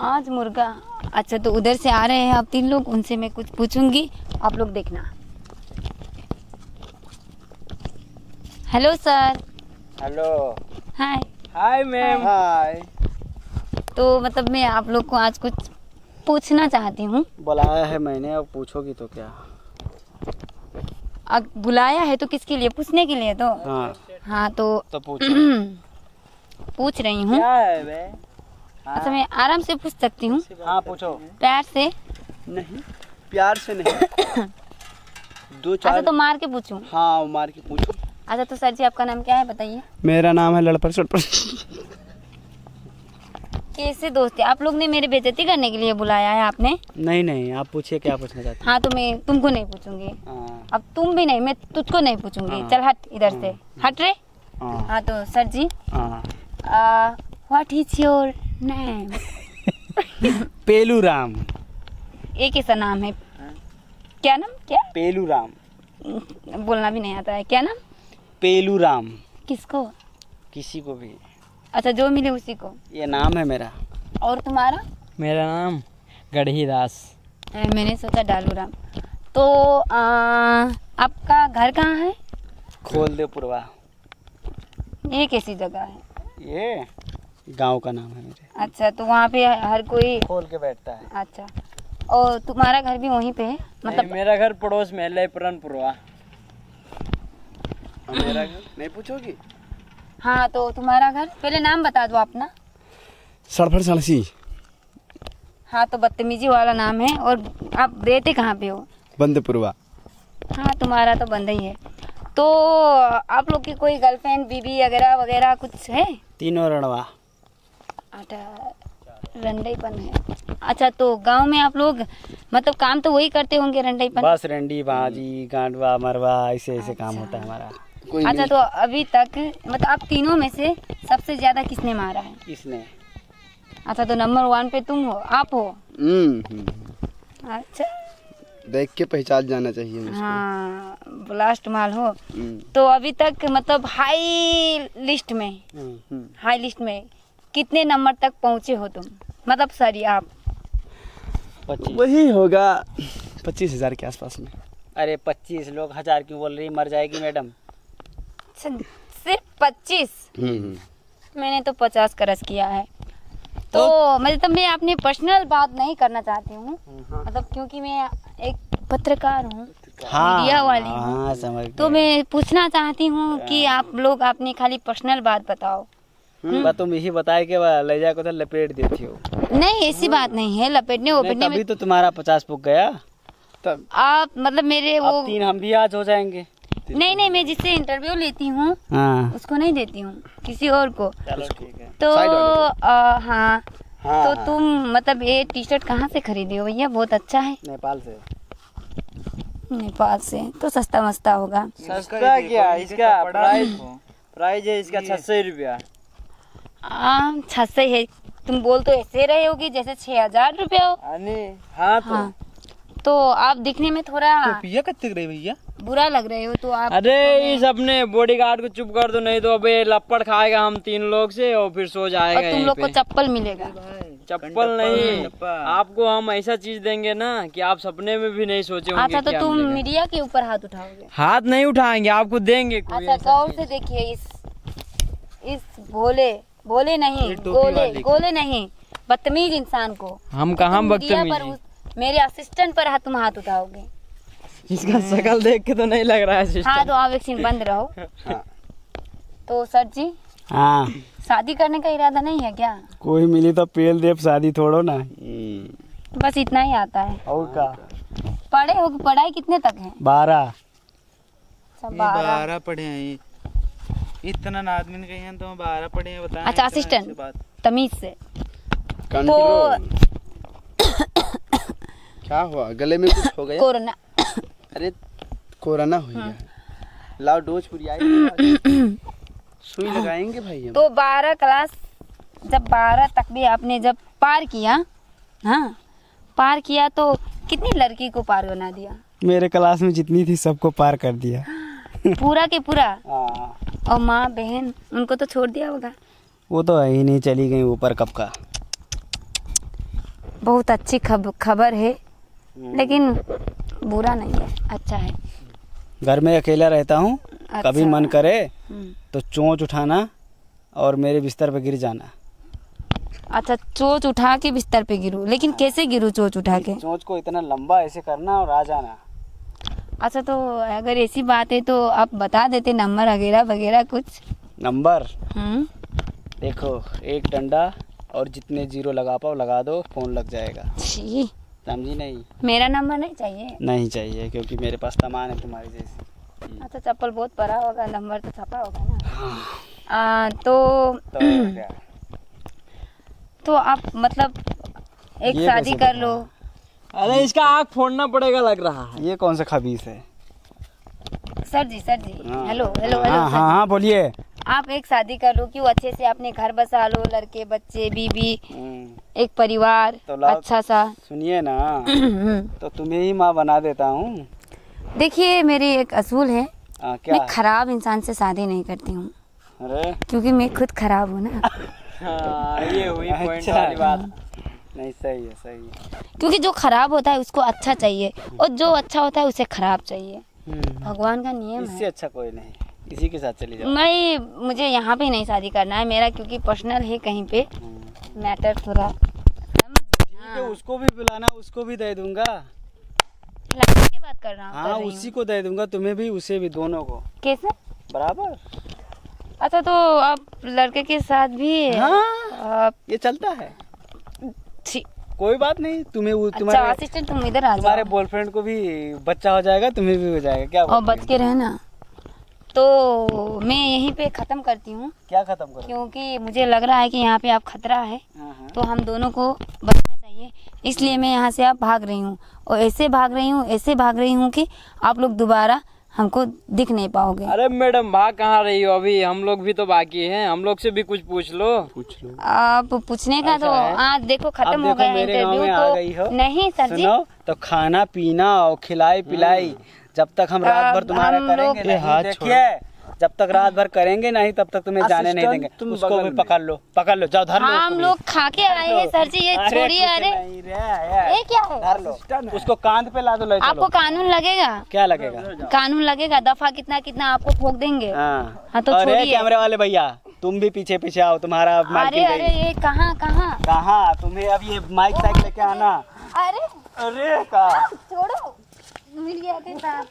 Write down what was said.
आज मुर्गा अच्छा तो उधर से आ रहे हैं आप तीन लोग उनसे मैं कुछ पूछूँगी। आप लोग देखना। Hello sir hello hi hi ma'am hi तो मतलब मैं आप लोग को आज कुछ पूछना चाहती हूँ। बुलाया है मैंने अब पूछोगी तो क्या? अब बुलाया है तो किसके लिए? पूछने के लिए तो। हाँ। हाँ तो तो पूछो। पूछ रही हूँ। क्या है बे? अच्छा मैं आराम से पूछ सकती हूँ। हाँ पूछो। प्यार से? नहीं प्यार से नहीं। दो चार अच्छा तो मार के पूछूँ। हाँ मार के पूछो। अच्छा तो सर जी आपका नाम क्या है बताइए। मेरा नाम है लड़पर सड़पर कैसे दोस्त है? आप लोग ने मेरी बेइज्जती करने के लिए बुलाया है आपने? नहीं नहीं आप पूछिए क्या पूछना चाहते हाँ? तो मैं तुमको नहीं पूछूँगी। हाँ। अब तुम भी नहीं मैं तुझको नहीं पूछूँगी। हाँ। चल हट इधर से। हट रे। हाँ। हाँ तो सर जी। हाँ। What is your name. Pelu Ram एक ऐसा नाम है। क्या नाम? क्या? पेलू राम बोलना भी नहीं आता है। क्या नाम? पेलू राम किसको? किसी को भी। अच्छा जो मिले उसी को। ये नाम है मेरा। और तुम्हारा? मेरा नाम गढ़ी दास मैंने सोचा डालू राम तो आ, आपका घर कहाँ है? खोल दे पुरवा। ये कैसी जगह है। ये? गाँव का नाम है मेरे। अच्छा तो वहाँ पे हर कोई खोल के बैठता है। अच्छा और तुम्हारा घर भी वहीं पे है? मतलब मेरा घर पड़ोस में है पुरवा मेरा घर? नहीं पूछोगी? हाँ तो तुम्हारा घर? पहले नाम बता दो अपना। सड़फड़ सड़सी हाँ तो बदतमीजी वाला नाम है और आप रहते कहाँ पे हो? बंदपुरवा हाँ तुम्हारा तो बंद ही है। तो आप लोग की कोई गर्लफ्रेंड बीबी वगैरह वगैरह कुछ है? तीनों रणवा। अच्छा रंडईपन है। अच्छा तो गाँव में आप लोग मतलब काम तो वही करते होंगे रंडईपन? बस रंडी बाजी गांडवा मरवा ऐसे ऐसे काम होता है हमारा। अच्छा तो अभी तक मतलब आप तीनों में से सबसे ज़्यादा किसने मारा है? इसने अच्छा तो नंबर वन पे तुम हो आप हो? हम्म, हम्म। अच्छा। देख के पहचान जाना चाहिए मुझको। हाँ ब्लास्ट माल हो। हम्म। तो अभी तक मतलब हाई लिस्ट में हम्म, हम्म। हाई लिस्ट में कितने नंबर तक पहुँचे हो तुम? मतलब सॉरी आप। वही होगा। पच्चीस हज़ार के आसपास में। अरे पच्चीस लोग हज़ार क्यों बोल रही मर जाएगी मैडम। सिर्फ़ पच्चीस? हम्म, मैंने तो पचास करस किया है। तो मतलब मैं अपनी पर्सनल बात नहीं करना चाहती हूँ। मतलब क्योंकि मैं एक पत्रकार हूँ हाँ, मीडिया वाली हूँ हाँ। समझ तो मैं पूछना चाहती हूँ कि आप लोग अपनी खाली पर्सनल बात बताओ। बस तुम यही बताए कि ले जाकर तो लपेट देती हो। नहीं ऐसी बात नहीं है लपेटने वपेटने तभी में तो तुम्हारा पचास पुग गया। तब। आप मतलब मेरे वो तीन हम भी आज हो जाएँगे। नहीं नहीं मैं जिससे इंटरव्यू लेती हूँ हाँ। उसको नहीं देती हूँ किसी और को। चलो ठीक है। तो आ, हाँ। हाँ, तो हाँ। तुम मतलब ये टी शर्ट कहाँ से खरीदे हो भैया? बहुत अच्छा है। नेपाल से। नेपाल से तो सस्ता मस्ता होगा सस्ता क्या? इसका प्राइस प्राइस है इसका छह सौ रुपया। सौ है। तुम बोल तो ऐसे रहे होगी जैसे छह हज़ार रुपया हो। हाँ तो। हाँ। तो आप दिखने में थोड़ा पिया कत्ते रहे भैया? बुरा लग रहे हो तो आप अरे इस अपने बॉडीगार्ड को चुप कर दो नहीं तो अबे लपड़ खाएगा हम तीन लोग से और फिर सो जाएगा और तुम लोग को चप्पल मिलेगा। चप्पल नहीं। आपको हम ऐसा चीज़ देंगे ना कि आप सपने में भी नहीं सोचे होंगे अच्छा तो तुम मीडिया के ऊपर हाथ उठाओगे। हाथ नहीं उठाएँगे आपको देंगे अच्छा गौर से देखिए इस इस भोले भोले नहीं गोले गोले नहीं बदतमीज इंसान को। हम कहा तुम बदतमीज पर मेरे असिस्टेंट पर तुम हाथ उठाओगे। इसका शकल देख के तो नहीं लग रहा है हाँ तो आप एक सीन बंद रहो। तो सर जी हाँ। शादी करने का इरादा नहीं है क्या? कोई मिली तो पेल दे शादी थोड़ो ना। हम्म। बस इतना ही आता है। और का? पढ़े हो पढ़ाई कितने तक है? बारह। बारह। पढ़े हैं इतना ना आदमी ने कही हैं तो बारह पढ़े हैं बताएँ अच्छा, बात। तमीज से। कंट्रोल। क्या हुआ? गले में कुछ हो गया? कोरोना। अरे कोरोना हो। गया लाओ डोज पूरी आई सुई लगाएँगे भाई हम? तो बारह क्लास जब बारह तक भी आपने जब पार किया हाँ पार किया तो कितनी लड़की को पार बना दिया? मेरे क्लास में जितनी थी सबको पार कर दिया। पूरा के पूरा? हाँ। और माँ बहन उनको तो छोड़ दिया होगा वो तो है ही नहीं चली गई ऊपर कब का बहुत अच्छी खब खबर है हम्म। लेकिन बुरा नहीं है अच्छा है घर में अकेला रहता हूँ अच्छा। कभी। मन करे हम्म। तो चोंच उठाना और मेरे बिस्तर पे गिर जाना अच्छा चोच उठा के बिस्तर पे गिरू लेकिन कैसे गिरू चोच उठा के चोंच को इतना लंबा ऐसे करना और आ जाना अच्छा तो अगर ऐसी बात है तो आप बता देते नंबर वगैरह वगैरह कुछ? नंबर? हम्म। देखो एक डंडा और जितने ज़ीरो लगा पाओ लगा दो फ़ोन लग जाएगा। समझी नहीं? मेरा नंबर नहीं चाहिए? नहीं चाहिए क्योंकि मेरे पास सामान है तुम्हारी जैसी। अच्छा चप्पल बहुत बड़ा होगा नंबर तो छपा होगा ना। आ, तो तो तो आप मतलब एक शादी कर लो। अरे इसका आँख फोड़ना पड़ेगा लग रहा है। ये कौन सा खबीस है? सर जी सर जी। हाँ। हेलो हेलो हेलो हाँ हाँ हाँ बोलिए। आप एक शादी कर लो क्यों अच्छे से अपने घर बसा लो लड़के बच्चे बीबी हम्म, एक परिवार तो अच्छा सा। सुनिए ना। तो तुम्हें ही माँ बना देता हूँ। देखिए मेरी एक असूल है। हाँ, क्या मैं खराब इंसान से शादी नहीं करती हूँ। अरे। क्योंकि मैं खुद खराब हूँ ना। हाँ, ये हुई पॉइंट अच्छा। वाली बात। नहीं सही है सही है। क्योंकि जो खराब होता है उसको अच्छा चाहिए। और जो अच्छा होता है उसे खराब चाहिए। भगवान का नियम इससे है। अच्छा कोई नहीं। इसी के साथ चली जाओ। मैं मुझे यहाँ पे नहीं शादी करना है मेरा क्योंकि पर्सनल है कहीं पे। हम्म। मैटर थोड़ा। गए ठीक है? उसको भी बुलाना उसको भी दे दूँगा। लड़के की बात कर रहा हूँ हाँ उसी को दे दूँगा तुम्हें भी उसे भी दोनों को। कैसे? बराबर? अच्छा तो आप लड़के के साथ भी हाँ। आप ये चलता है। छी- कोई बात नहीं तुम्हें वो तुम्हारे अच्छा असिस्टेंट तुम इधर आ तुम्हारे बॉयफ्रेंड को भी बच्चा हो जाएगा तुम्हें भी हो जाएगा क्या और बच के रहना। तो मैं यहीं पे ख़त्म करती हूँ। क्या खत्म करो क्योंकि मुझे लग रहा है कि यहाँ पे आप खतरा है। हाँ, हाँ। तो हम दोनों को बचना चाहिए। इसलिए मैं यहाँ से आप भाग रही हूँ। और ऐसे भाग रही हूँ ऐसे भाग रही हूँ कि आप लोग दोबारा हमको दिख नहीं पाओगे। अरे मैडम भाग कहाँ रही हो अभी? हम लोग भी तो बाकी हैं। हम लोग से भी कुछ पूछ लो। पूछ लो। आप पूछने का तो आज देखो खत्म हो गया इंटरव्यू आ गई हो। तो नहीं सर जी। सुनो तो खाना पीना और खिलाई पिलाई जब तक हम रात भर तुम्हारे करेंगे हाथ देखिए जब तक रात भर करेंगे नहीं तब तक तुम्हें जाने नहीं देंगे। तुम उसको भी पकड़ लो पकड़ लो जाओ धर लो। हम लोग खा के आए हैं सर जी ये छोड़िए अरे। ये- ये क्या है? धर लो। उसको कांध पे ला दो ले आपको कानून लगेगा? क्या लगेगा? कानून लगेगा दफ़ा कितना कितना आपको ठोक देंगे। हाँ। हाँ, तो अरे कैमरे वाले भैया तुम भी पीछे पीछे आओ तुम्हारा अरे अरे ये कहाँ कहाँ? कहाँ? तुम्हें अब ये माइक साइक लेके आना। अरे। अरे का छोड़ो। मिल गया थे साहब